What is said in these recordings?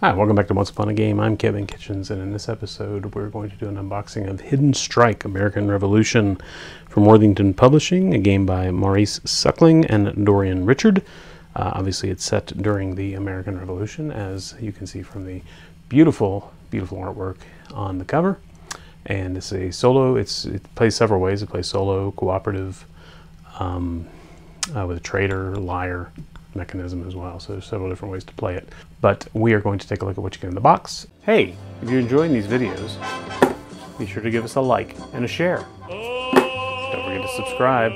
Hi, welcome back to Ones Upon a Game. I'm Kevin Kitchens, and in this episode, we're going to do an unboxing of Hidden Strike American Revolution from Worthington Publishing, a game by Maurice Suckling and Dorian Richard. Uh, obviously, it's set during the American Revolution, as you can see from the beautiful, beautiful artwork on the cover. And it's a solo, it's, it plays several ways. It plays solo, cooperative, um, uh, with a traitor, liar, mechanism as well. So there's several different ways to play it. But we are going to take a look at what you get in the box. Hey, if you're enjoying these videos, be sure to give us a like and a share. Don't forget to subscribe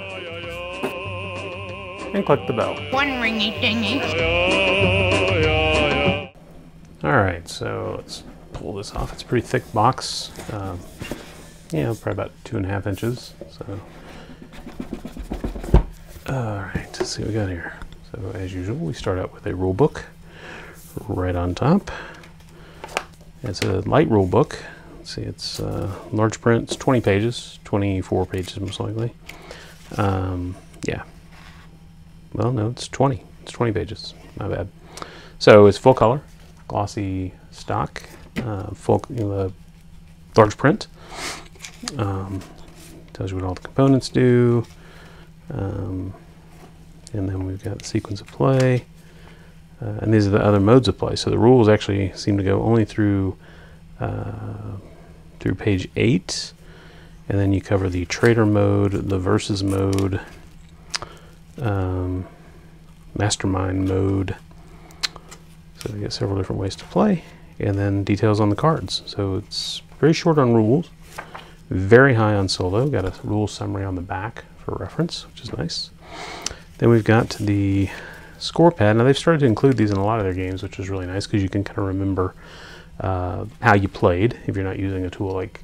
and click the bell. One ringy dingy. All right, so let's pull this off. It's a pretty thick box. Um, yeah, probably about two and a half inches. So, all right, let's see what we got here. So as usual, we start out with a rule book right on top. It's a light rule book. Let's see, it's uh, large print. It's 20 pages, 24 pages most likely. Um, yeah. Well, no, it's 20. It's 20 pages. My bad. So it's full color, glossy stock, uh, full you know, the large print. Um, tells you what all the components do. Um, and then we've got the sequence of play. Uh, and these are the other modes of play. So the rules actually seem to go only through uh, through page eight, and then you cover the traitor mode, the versus mode, um, mastermind mode. So you get several different ways to play, and then details on the cards. So it's very short on rules, very high on solo. Got a rule summary on the back for reference, which is nice. Then we've got the score pad. Now they've started to include these in a lot of their games, which is really nice because you can kind of remember uh, how you played if you're not using a tool like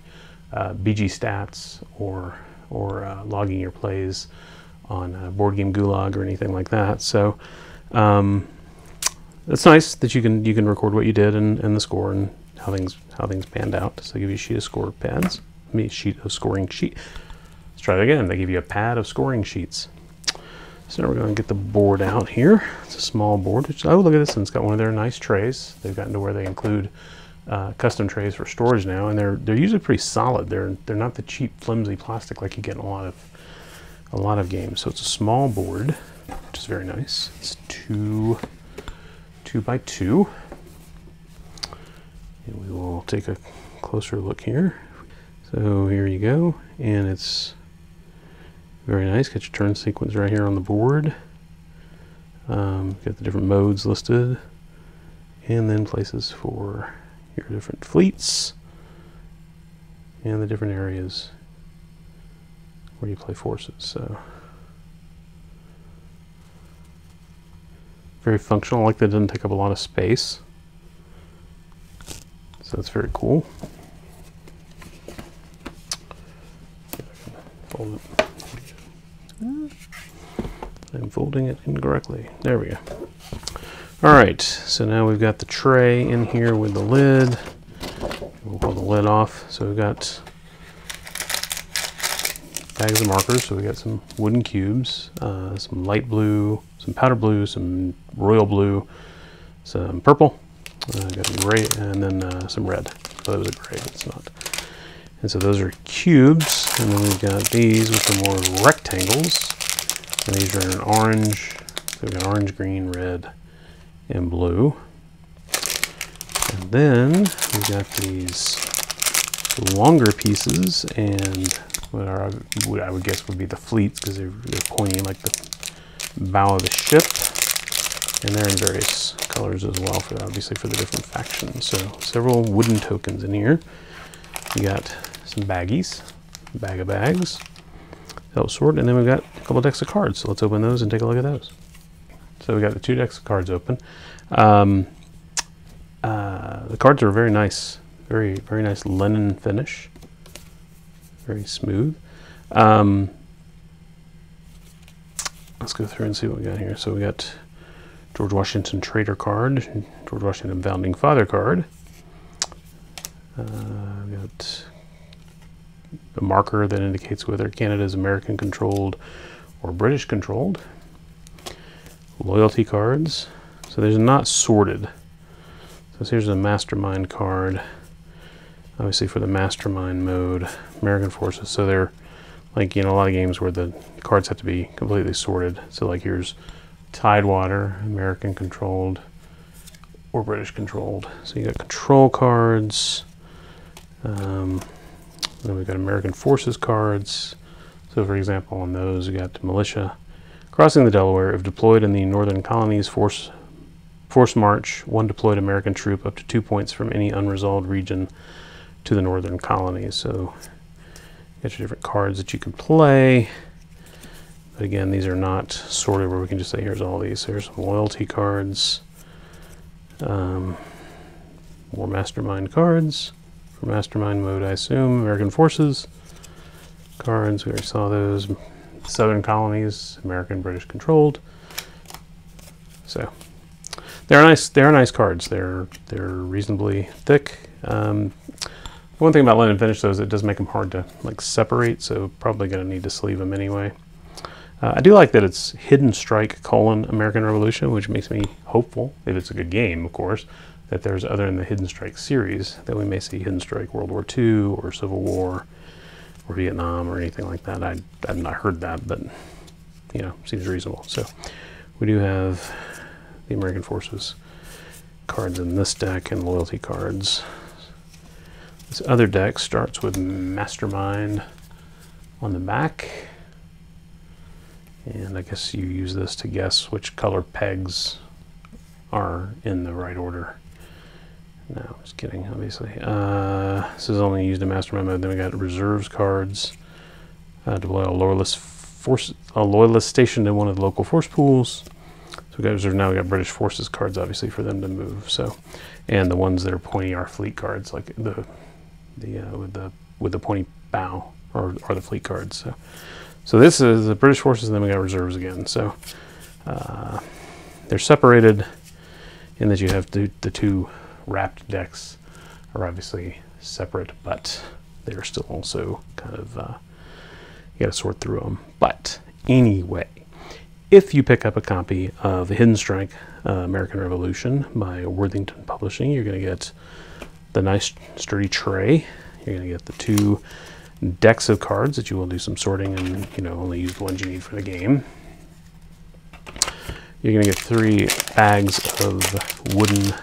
uh, BG Stats or or uh, logging your plays on Board Game Gulag or anything like that. So um, it's nice that you can you can record what you did and, and the score and how things how things panned out. So they give you a sheet of score pads, me a sheet of scoring sheet. Let's try it again. They give you a pad of scoring sheets. So now we're going to get the board out here. It's a small board. Which, oh, look at this one. It's got one of their nice trays. They've gotten to where they include uh, custom trays for storage now, and they're they're usually pretty solid. They're they're not the cheap flimsy plastic like you get in a lot of a lot of games. So it's a small board, which is very nice. It's two two by two, and we will take a closer look here. So here you go, and it's very nice. Got your turn sequence right here on the board. Um, got the different modes listed. And then places for your different fleets. And the different areas where you play forces. So very functional. I like that it doesn't take up a lot of space. So that's very cool. Fold it. I'm folding it incorrectly. There we go. All right, so now we've got the tray in here with the lid. We'll pull the lid off. So we've got bags of markers. So we got some wooden cubes, uh, some light blue, some powder blue, some royal blue, some purple, uh, got some gray, and then uh, some red. So that was a gray, it's not. And so those are cubes, and then we've got these, which are more rectangles. And these are in orange. So we've got orange, green, red, and blue. And then we've got these longer pieces and what, are, what I would guess would be the fleets because they're, they're pointing like the bow of the ship. And they're in various colors as well, for obviously for the different factions. So several wooden tokens in here. You got some baggies, bag of bags, help sort, and then we've got a couple decks of cards. So let's open those and take a look at those. So we got the two decks of cards open. Um, uh, the cards are very nice, very very nice linen finish, very smooth. Um, let's go through and see what we got here. So we got George Washington Traitor card, George Washington Founding Father card. Uh, we got a marker that indicates whether Canada is American controlled or British controlled. Loyalty cards. So there's not sorted. So here's a mastermind card. Obviously for the mastermind mode, American forces. So they're like you know a lot of games where the cards have to be completely sorted. So like here's Tidewater, American controlled or British controlled. So you got control cards. Um, then we've got American forces cards. So for example, on those you got militia crossing the Delaware. If deployed in the northern colonies, force force march one deployed American troop up to two points from any unresolved region to the northern colonies. So Got your different cards that you can play. But again, these are not sorted where we can just say, here's all these. Here's some loyalty cards. Um, more mastermind cards for mastermind mode, I assume. American Forces cards, we already saw those. Southern colonies, American, British controlled. So they're nice. They're nice cards. They're they're reasonably thick. Um, one thing about linen finish though is it does make them hard to like separate, so probably going to need to sleeve them anyway. Uh, I do like that it's Hidden Strike colon American Revolution, which makes me hopeful, if it's a good game, of course, that there's other in the Hidden Strike series that we may see Hidden Strike World War II or Civil War or Vietnam or anything like that. I, I've not heard that, but you know, seems reasonable. So we do have the American Forces cards in this deck and loyalty cards. This other deck starts with Mastermind on the back. And I guess you use this to guess which color pegs are in the right order. No, just kidding, obviously. Uh, this is only used in Mastermind mode. Then we got reserves cards. Uh, deploy a loyalist force, a loyalist stationed in one of the local force pools. So we got reserve now. We got British forces cards, obviously, for them to move. So, and the ones that are pointy are fleet cards, like the the uh, with the with the pointy bow or, are the fleet cards. So, so this is the British forces, and then we got reserves again. So uh, they're separated in that you have the, the two wrapped decks are obviously separate, but they are still also kind of uh, you got to sort through them. But anyway, if you pick up a copy of Hidden Strike uh, American Revolution by Worthington Publishing, you're going to get the nice sturdy tray. You're to get the two decks of cards that you will do some sorting and you know only use the ones you need for the game. You're going to get three bags of wooden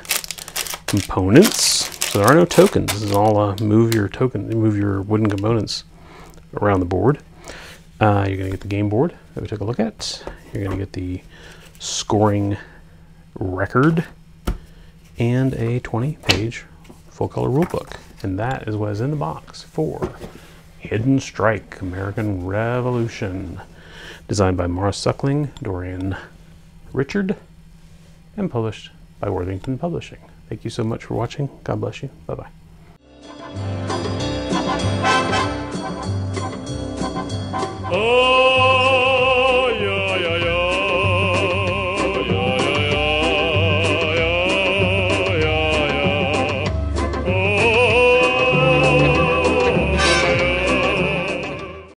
components. So there are no tokens. This is all uh, move your token, move your wooden components around the board. Uh, you're going to get the game board that we took a look at. You're going to get the scoring record and a 20 page full color rulebook. And that is what is in the box for Hidden Strike American Revolution. Designed by Maurice Suckling, Dorian Richard, and published by Worthington Publishing. Thank you so much for watching. God bless you. Bye bye. Oh!